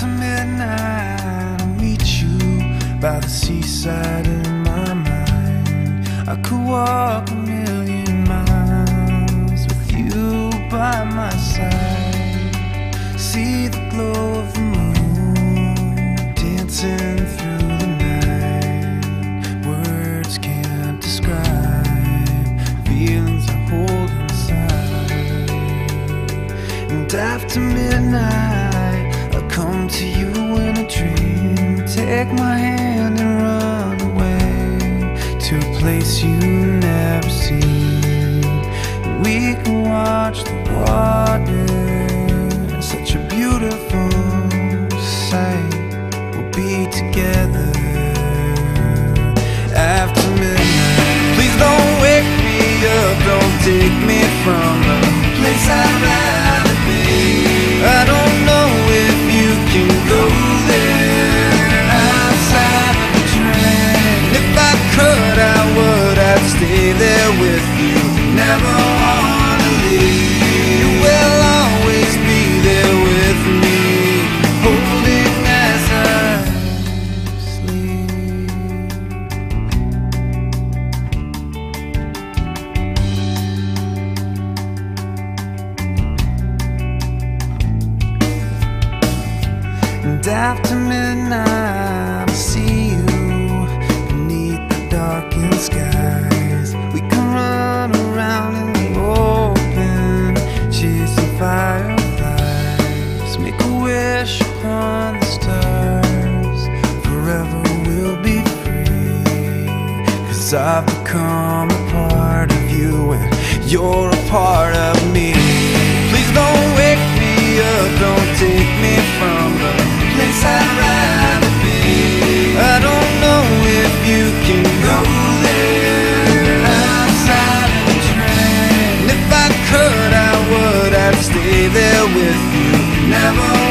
after midnight, I'll meet you by the seaside in my mind. I could walk a million miles with you by my side. See the glow of the moon dancing through the night. Words can't describe feelings I hold inside. And after midnight come to you in a dream. Take my hand and run away to a place you never seen. We can watch the after midnight, I'll see wish upon the stars. Forever we'll be free. Cause I've become a part of you, and you're a part of me. Please don't wake me up, don't take me from the place I'd rather be. I don't know if you can go there outside of the train. If I could, I would. I'd stay there with you. Never